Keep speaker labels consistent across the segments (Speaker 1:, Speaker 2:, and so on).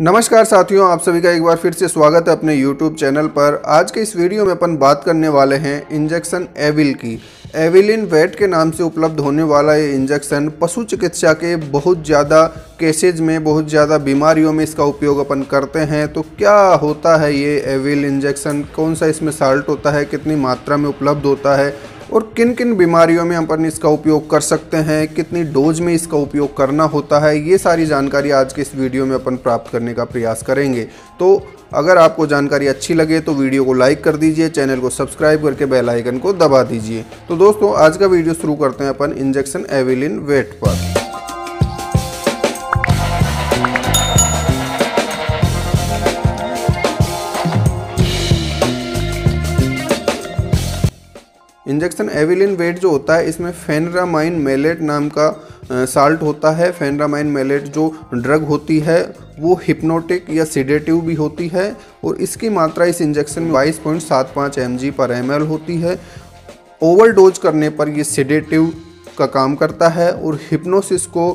Speaker 1: नमस्कार साथियों, आप सभी का एक बार फिर से स्वागत है अपने YouTube चैनल पर। आज के इस वीडियो में अपन बात करने वाले हैं इंजेक्शन एविल की। एविलिन वेट के नाम से उपलब्ध होने वाला ये इंजेक्शन पशु चिकित्सा के बहुत ज़्यादा केसेज में, बहुत ज़्यादा बीमारियों में इसका उपयोग अपन करते हैं। तो क्या होता है ये एविल इंजेक्शन? कौन सा इसमें साल्ट होता है? कितनी मात्रा में उपलब्ध होता है? और किन किन बीमारियों में अपन इसका उपयोग कर सकते हैं, कितनी डोज में इसका उपयोग करना होता है, ये सारी जानकारी आज के इस वीडियो में अपन प्राप्त करने का प्रयास करेंगे। तो अगर आपको जानकारी अच्छी लगे तो वीडियो को लाइक कर दीजिए, चैनल को सब्सक्राइब करके बेल आइकन को दबा दीजिए। तो दोस्तों, आज का वीडियो शुरू करते हैं अपन इंजेक्शन एविलिन वेट पर। इंजेक्शन एविलिन वेट जो होता है, इसमें फेनरामाइन मेलेट नाम का साल्ट होता है। फेनरामाइन मेलेट जो ड्रग होती है, वो हिप्नोटिक या सिडेटिव भी होती है और इसकी मात्रा इस इंजेक्शन में बाईस पॉइंट सात पाँच एम जी पर एम एल होती है। ओवरडोज करने पर ये सिडेटिव का काम करता है और हिप्नोसिस को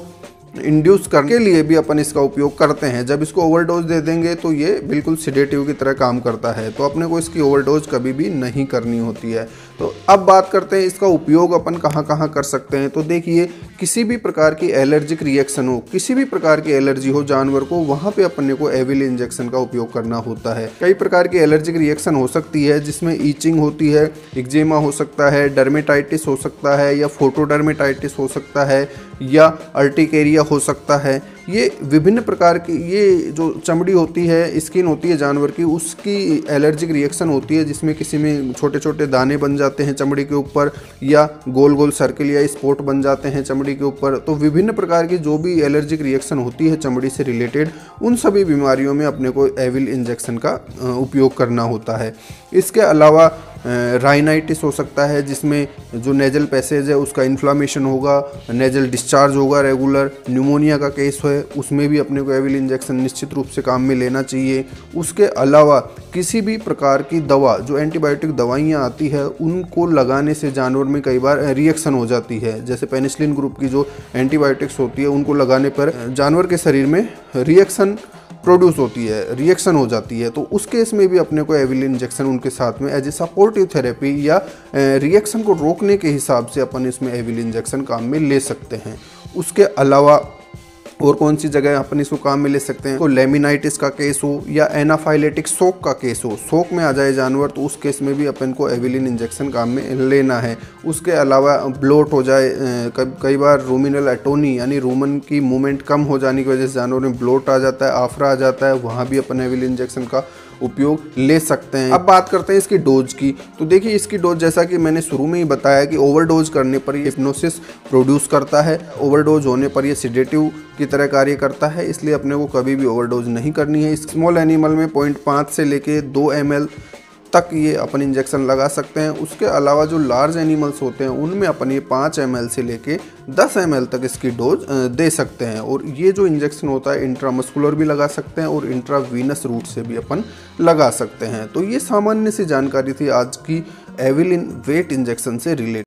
Speaker 1: इंड्यूस करने के लिए भी अपन इसका उपयोग करते हैं। जब इसको ओवरडोज दे देंगे तो ये बिल्कुल सिडेटिव की तरह काम करता है। तो अपने को इसकी ओवरडोज कभी भी नहीं करनी होती है। तो अब बात करते हैं इसका उपयोग अपन कहाँ कहाँ कर सकते हैं। तो देखिए, किसी भी प्रकार की एलर्जिक रिएक्शन हो, किसी भी प्रकार की एलर्जी हो, जानवर को वहाँ पे अपने को एविल इंजेक्शन का उपयोग करना होता है। कई प्रकार की एलर्जिक रिएक्शन हो सकती है, जिसमें ईचिंग होती है एक्जेमा हो सकता है डर्मेटाइटिस हो सकता है, या फोटोडर्मेटाइटिस हो सकता है, या अर्टिकेरिया हो सकता है। ये विभिन्न प्रकार की, ये जो चमड़ी होती है स्किन होती है जानवर की, उसकी एलर्जिक रिएक्शन होती है, जिसमें किसी में छोटे छोटे दाने बन जाते हैं चमड़ी के ऊपर, या गोल गोल सर्किल या स्पॉट बन जाते हैं चमड़ी के ऊपर। तो विभिन्न प्रकार की जो भी एलर्जिक रिएक्शन होती है चमड़ी से रिलेटेड उन सभी बीमारियों में अपने को एविल इंजेक्शन का उपयोग करना होता है। इसके अलावा राइनाइटिस हो सकता है, जिसमें जो नेजल पैसेज है, उसका इन्फ्लामेशन होगा नेजल डिस्चार्ज होगा रेगुलर न्यूमोनिया का केस है, उसमें भी अपने को एविल इंजेक्शन निश्चित रूप से काम में लेना चाहिए। उसके अलावा किसी भी प्रकार की दवा, जो एंटीबायोटिक दवाइयाँ आती है, उनको लगाने से जानवर में कई बार रिएक्शन हो जाती है। जैसे पेनिसिलिन ग्रुप की जो एंटीबायोटिक्स होती है, उनको लगाने पर जानवर के शरीर में रिएक्शन प्रोड्यूस होती है रिएक्शन हो जाती है तो उस केस में भी अपने को एविल इंजेक्शन उनके साथ में एज ए सपोर्टिव थेरेपी या रिएक्शन को रोकने के हिसाब से अपन इसमें एविल इंजेक्शन काम में ले सकते हैं। उसके अलावा और कौन सी जगह अपन इसको काम में ले सकते हैं? तो लेमिनाइटिस का केस हो या एनाफाइलेटिक सोक का केस हो। सोक में आ जाए जानवर तो उस केस में भी अपन को एविलिन इंजेक्शन काम में लेना है। उसके अलावा ब्लोट हो जाए कई बार रोमिनल एटोनी यानी रोमन की मूवमेंट कम हो जाने की वजह से जानवर में ब्लोट आ जाता है, आफरा आ जाता है, वहाँ भी अपन एविलिन इंजेक्शन का उपयोग ले सकते हैं। अब बात करते हैं इसकी डोज की। तो देखिए, इसकी डोज जैसा कि मैंने शुरू में ही बताया कि ओवरडोज करने पर ये हिप्नोसिस प्रोड्यूस करता है। ओवरडोज होने पर यह सिडेटिव की तरह कार्य करता है, इसलिए अपने को कभी भी ओवरडोज नहीं करनी है। स्मॉल एनिमल में पॉइंट से लेके दो एमएल तक ये अपन इंजेक्शन लगा सकते हैं। उसके अलावा जो लार्ज एनिमल्स होते हैं, उनमें अपन ये पाँच एम से लेके दस एम तक इसकी डोज दे सकते हैं। और ये जो इंजेक्शन होता है इंट्रामस्कुलर भी लगा सकते हैं और इंट्रावीनस रूट से भी अपन लगा सकते हैं। तो ये सामान्य सी जानकारी थी आज की एविलिन वेट इंजेक्शन से रिलेटेड